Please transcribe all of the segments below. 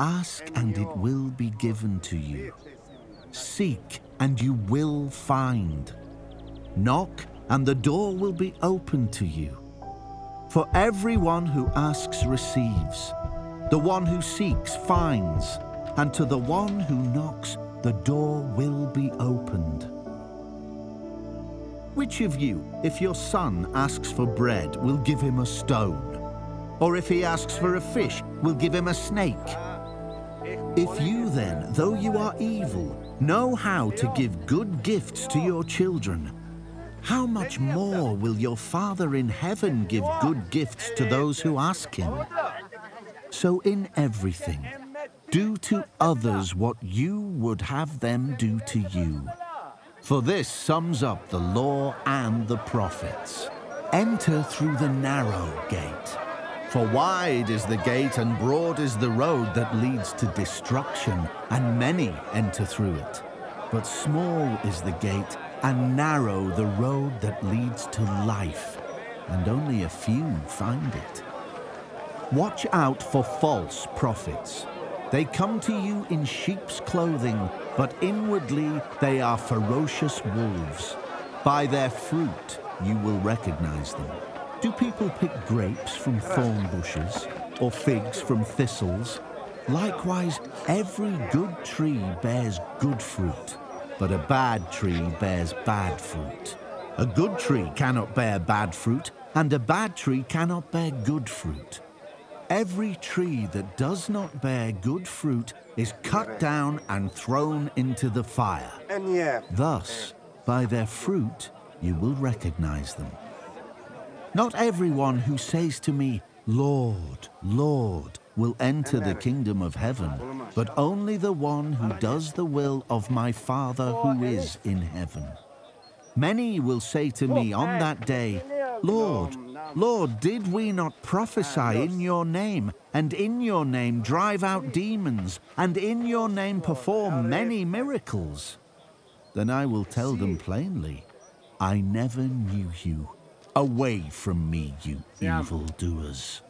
Ask and it will be given to you. Seek and you will find. Knock and the door will be opened to you. For everyone who asks receives, the one who seeks finds, and to the one who knocks the door will be opened. Which of you, if your son asks for bread, will give him a stone? Or if he asks for a fish, will give him a snake? If you then, though you are evil, know how to give good gifts to your children, how much more will your Father in heaven give good gifts to those who ask him? So in everything, do to others what you would have them do to you. For this sums up the law and the prophets. Enter through the narrow gate. For wide is the gate and broad is the road that leads to destruction, and many enter through it. But small is the gate and narrow the road that leads to life, and only a few find it. Watch out for false prophets. They come to you in sheep's clothing, but inwardly they are ferocious wolves. By their fruit you will recognize them. Do people pick grapes from thorn bushes or figs from thistles? Likewise, every good tree bears good fruit, but a bad tree bears bad fruit. A good tree cannot bear bad fruit, and a bad tree cannot bear good fruit. Every tree that does not bear good fruit is cut down and thrown into the fire. Thus, by their fruit, you will recognize them. Not everyone who says to me, Lord, Lord, will enter the kingdom of heaven, but only the one who does the will of my Father who is in heaven. Many will say to me on that day, Lord, Lord, did we not prophesy in your name, and in your name drive out demons, and in your name perform many miracles? Then I will tell them plainly, I never knew you. Away from me, you evildoers.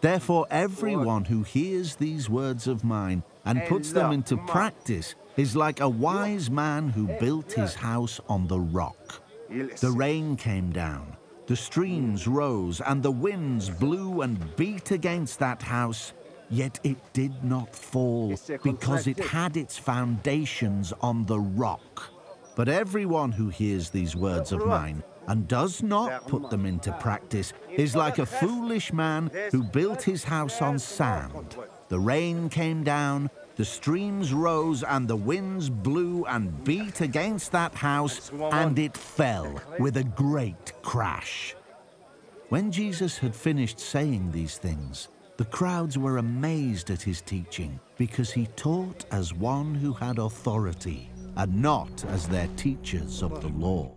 Therefore, everyone who hears these words of mine and puts them into practice is like a wise man who built his house on the rock. The rain came down, the streams rose, and the winds blew and beat against that house, yet it did not fall, because it had its foundations on the rock. But everyone who hears these words of mine and does not put them into practice is like a foolish man who built his house on sand. The rain came down, the streams rose, and the winds blew and beat against that house, and it fell with a great crash. When Jesus had finished saying these things, the crowds were amazed at his teaching, because he taught as one who had authority, and not as their teachers of the law.